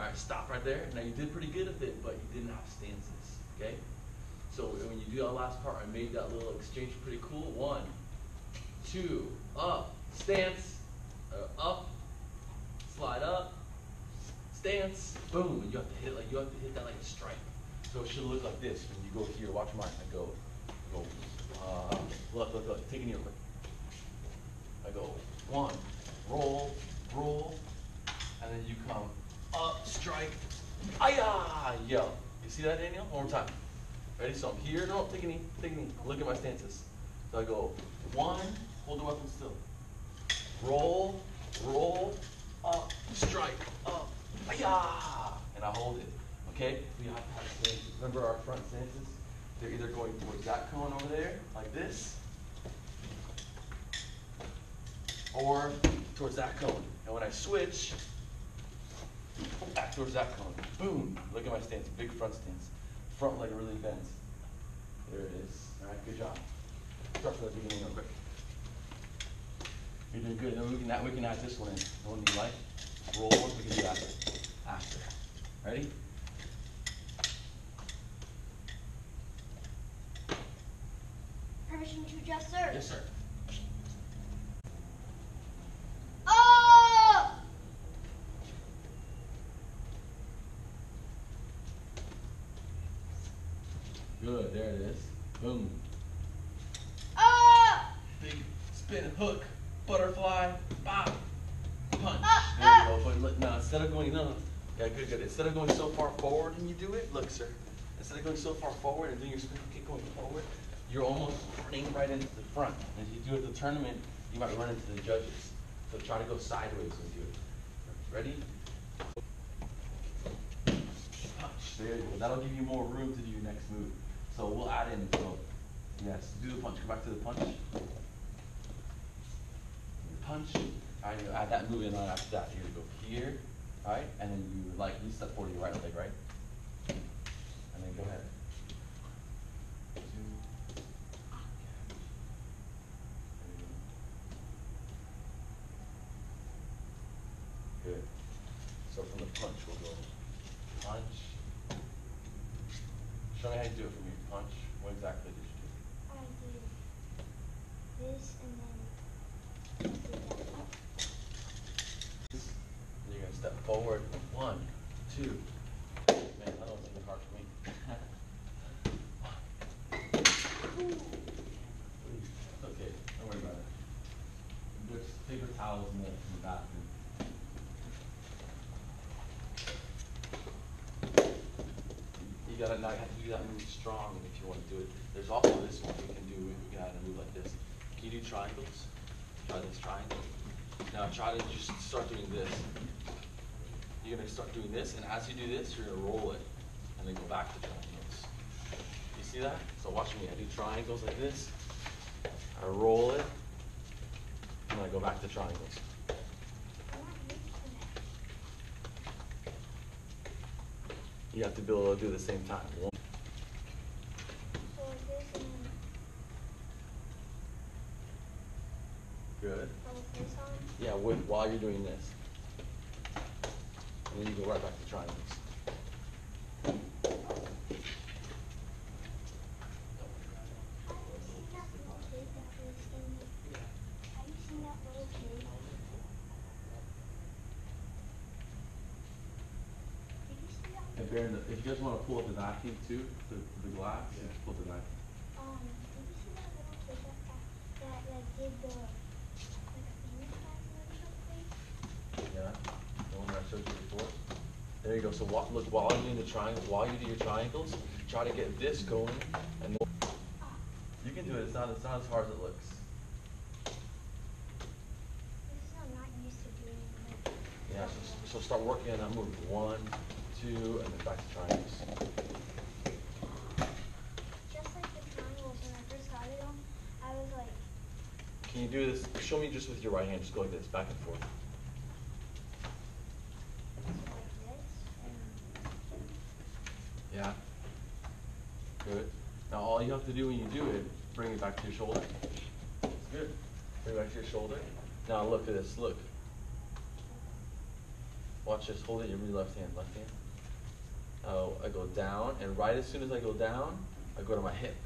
right, stop right there. Now you did pretty good with it, but you didn't have stances, okay? So when you do that last part, I made that little exchange pretty cool. One, two, up, stance, uh, up, slide up, stance, boom. And you have to hit like you have to hit that like a strike. So it should look like this when you go here. Watch mine. I go, go, uh, look, look, look. Take a knee. I go one, roll, roll, and then you come up, strike, ayah, yo. You see that, Daniel? One more time. Ready? So I'm here. No, take a knee, take a knee. Look at my stances. So I go one, hold the weapon still. Roll, roll, up, strike, up, ayah, and I hold it. Okay? We have to have stances. Remember our front stances? They're either going towards that cone over there, like this, or towards that cone. And when I switch, towards that cone. Boom. Look at my stance. Big front stance. Front leg really bends. There it is. All right, good job. Start from the beginning real quick. You're doing good. Then we can add, we can add this one in. The one you like. Roll. We can do after. After. Ready? Permission to adjust, sir. Yes, sir. Oh! Good. There it is. Boom. Oh! Big spin hook. Butterfly. Bop. Punch. Ah, There you ah. go. But look, now instead of going, no, no. Yeah, good, good. Instead of going so far forward and you do it, look, sir. Instead of going so far forward and doing your spin kick going forward, you're almost running right into the front. And if you do it at the tournament, you might run into the judges. So try to go sideways when you do it. Ready? Punch. There you go. That'll give you more room to do your next move. So we'll add in, so, yes, do the punch. Go back to the punch. Punch. All right, you add that move in right after that. You're gonna go here, all right, and then you like you step forward your right leg, right? And then go ahead. Two. There you go. Good. So from the punch, we'll go punch. Show me how you do it for me. Punch. What exactly did you do? I did this and then I did that. And you're gonna step forward. One, two. Man, that was even hard for me. Okay, don't worry about it. There's paper towels in the, in the bathroom. You gotta not have to do that move strong if you wanna do it. There's also this one we can do, you can add a move like this. Can you do triangles? Try this triangle. Now try to just start doing this. You're gonna start doing this, and as you do this, you're gonna roll it, and then go back to triangles. You see that? So watch me, I do triangles like this. I roll it, and then I go back to triangles. I'm not used to that. You have to be able to do the same time. One, good. Yeah, with, while you're doing this. And then you go right back to triangles. Have you seen that little kid that was in the, have you seen that little kid? Did you see that? If you're in the, if you guys wanna pull up the vacuum too, the, the glass, just pull up the vacuum. Um, did you see that little kid that, that, that like did the, like a famous password or something? Yeah, the one that I showed you before. There you go, so wa- look, while you're doing the triangles, while you do your triangles, try to get this going, and Ah, you can do it, it's not, it's not as hard as it looks. this is I'm not used to doing like. Yeah, so, so start working on that move, one, two, and then back to triangles. Just like the triangles, when I first started them, I was like, Can you do this, show me just with your right hand, just go like this, back and forth. like this, and Yeah. Good. Now, all you have to do when you do it, bring it back to your shoulder. That's good. Bring it back to your shoulder. Now, look at this, look. Watch this. Hold it in your left hand. Left hand. Oh, I go down, and right as soon as I go down, I go to my hip,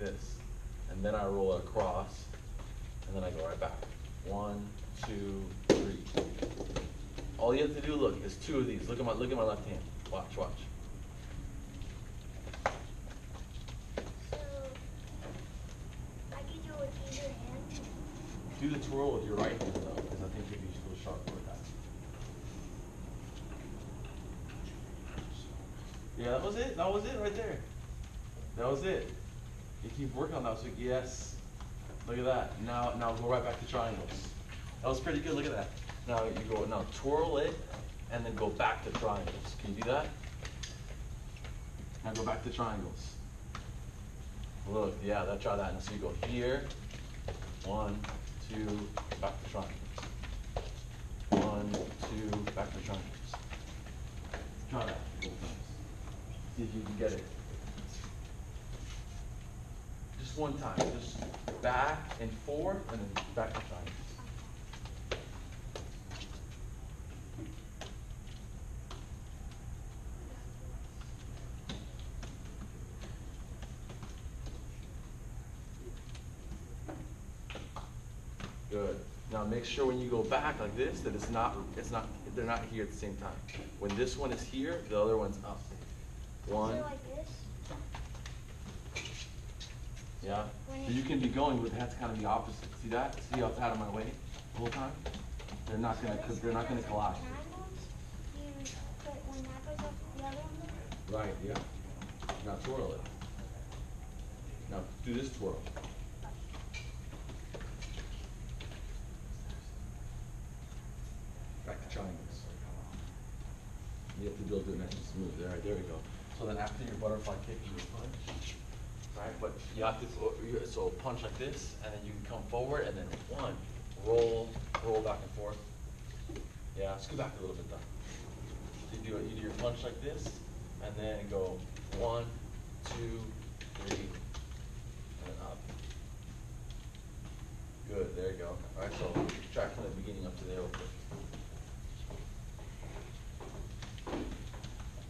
like this, and then I roll it across, and then I go right back. One, two, three. All you have to do, look, is two of these. Look at my look at my left hand. Watch, watch. So, I can do it with either hand. Do the twirl with your right hand though, because I think you'd be a little sharp with that. Yeah, that was it. That was it right there. That was it. You keep working on that. So yes, look at that. Now, now go right back to triangles. That was pretty good. Look at that. Now you go now twirl it, and then go back to triangles. Can you do that? Now go back to triangles. Look, yeah, that try that. And so you go here, one, two, back to triangles. One, two, back to triangles. Try that. See if you can get it. Just one time. Just back and forth, and then back to triangles. Good. Now make sure when you go back like this that it's not it's not they're not here at the same time. When this one is here, the other one's up. One. Like. Yeah. So you can be going, but to kind of be opposite. See that? See how it's out of my way the whole time? They're not gonna they're not gonna collide. the Right. Yeah. Now twirl it. Now do this twirl. Back to triangles. You have to build it nice and smooth. All right, there we go. So then after your butterfly kick, you punch. Right, but you have to, so punch like this, and then you can come forward, and then one, roll, roll back and forth. Yeah, scoot back a little bit though. You do, it- you do your punch like this, and then go one, two, three, and up. Good, there you go. All right, so try from the beginning up to there real.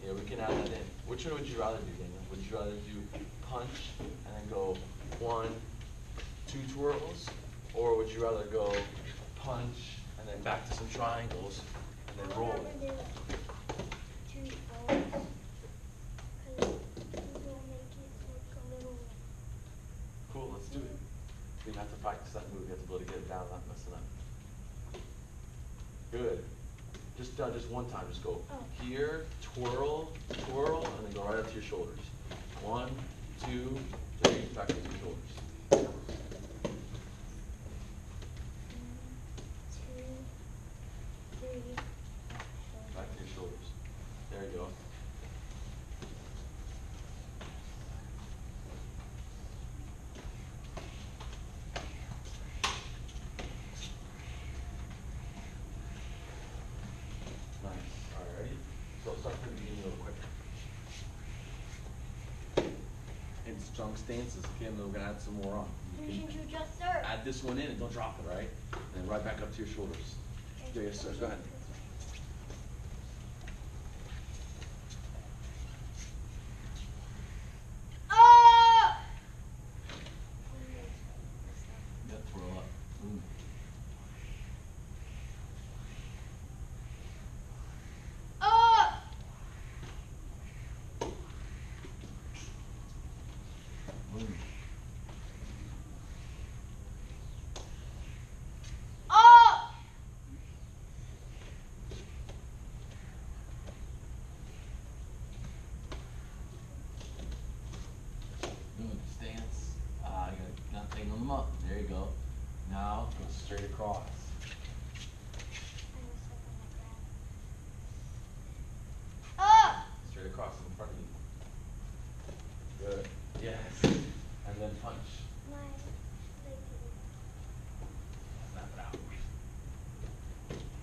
Yeah, we can add that in. Which one would you rather do, Daniel? Would you rather do punch and then go one, two twirls? Or would you rather go punch and then back to some triangles and then roll it? never do two rolls. Cause it will make it look a little. Cool, let's do it. We have to practice that move. You have to be able to get it down, not messing up. Good. Just, uh, just one time, just go Oh. here, twirl, twirl, and then go right up to your shoulders. One, two, three, back to your shoulders. One, two, three. Back to your shoulders. There you go. Nice. All right, ready? So start from the beginning real quick. In strong stances, okay, and then we're gonna add some more on. You Who can you just serve? Add this one in and don't drop it, right? And then right back up to your shoulders. Yeah, yes, sir, go ahead. Oh! Yeah, twirl up. Boom. Oh! Boom. Oh! Good stance. Ah, you gotta not tangle them up. There you go. Now go straight across. Oh! Straight across in front of you. Good. Yes. And then punch. Snap it out.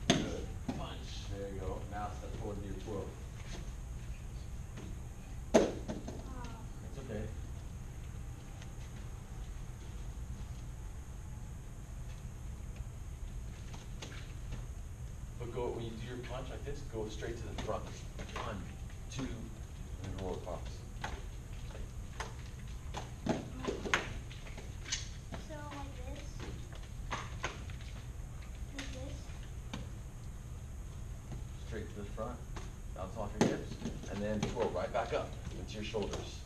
Good. Punch. There you go. Now step forward to your twirl. Oh. It's okay. Go, when you do your punch like this, go straight to the front. One, two, and then roll across. So like this. Like this. Straight to the front, bounce off your hips, and then twirl right back up into your shoulders.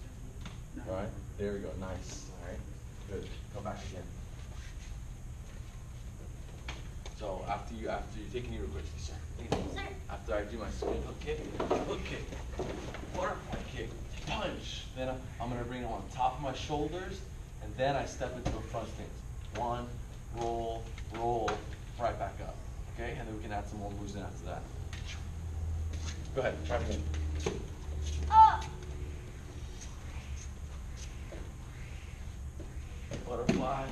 Mm-hmm. Alright, there we go, nice, alright, good, come back again. So after you, after you, take a knee real quick, sir. Sir. After I do my spin hook kick, hook kick, butterfly kick, punch, then I'm, I'm gonna bring it on top of my shoulders, and then I step into a front stance. One, roll, roll, right back up, okay? And then we can add some more moves in after that. Go ahead, try again. Oh. Butterfly,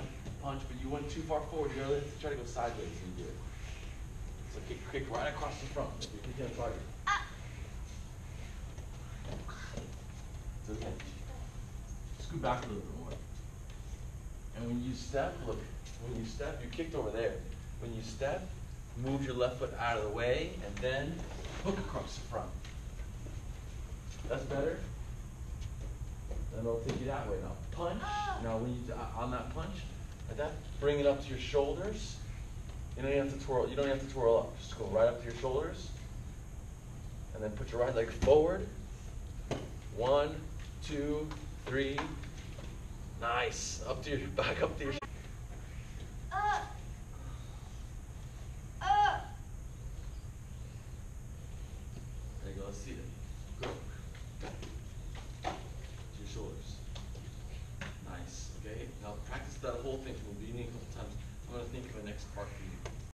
punch, but you went too far forward. You gotta try to go sideways you do it. So kick, kick right across the front. If you're kicking a target. Ah. So scoot back a little bit more. And when you step, look, when you step, you kicked over there. When you step, move your left foot out of the way and then hook across the front. That's better. Then it'll take you that way now. Punch. Now when you uh, on that punch, like that, bring it up to your shoulders. You don't have to twirl. You don't have to twirl up. Just go right up to your shoulders. And then put your right leg forward. One, two, three. Nice. Up to your back up to your.